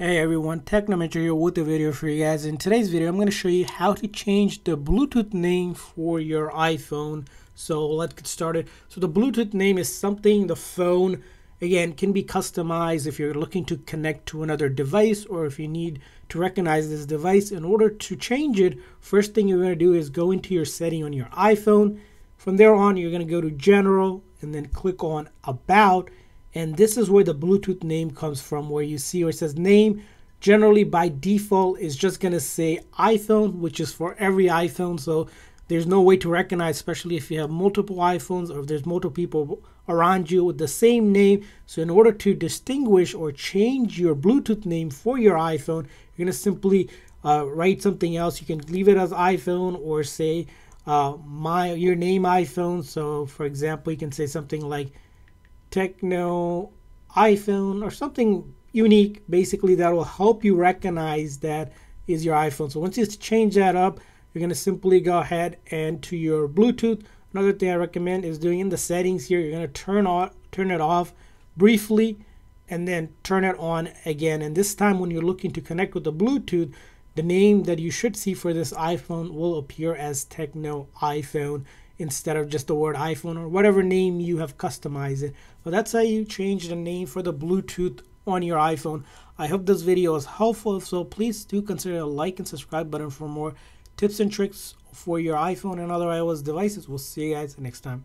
Hey everyone, Technomentary here with a video for you guys. In today's video, I'm going to show you how to change the Bluetooth name for your iPhone. So let's get started. So the Bluetooth name is something the phone, again, can be customized if you're looking to connect to another device or if you need to recognize this device. In order to change it, first thing you're going to do is go into your setting on your iPhone. From there on, you're going to go to General and then click on About and this is where the Bluetooth name comes from, where you see where it says name. Generally, by default, is just going to say iPhone, which is for every iPhone. So there's no way to recognize, especially if you have multiple iPhones or if there's multiple people around you with the same name. So in order to distinguish or change your Bluetooth name for your iPhone, you're going to simply uh, write something else. You can leave it as iPhone or say uh, my your name iPhone. So for example, you can say something like techno iPhone or something unique basically that will help you recognize that is your iPhone. So once you change that up, you're going to simply go ahead and to your Bluetooth. Another thing I recommend is doing in the settings here, you're going to turn on turn it off briefly and then turn it on again. And this time when you're looking to connect with the Bluetooth, the name that you should see for this iPhone will appear as Techno iPhone instead of just the word iPhone or whatever name you have customized it. But that's how you change the name for the Bluetooth on your iPhone. I hope this video is helpful. So please do consider a like and subscribe button for more tips and tricks for your iPhone and other iOS devices. We'll see you guys next time.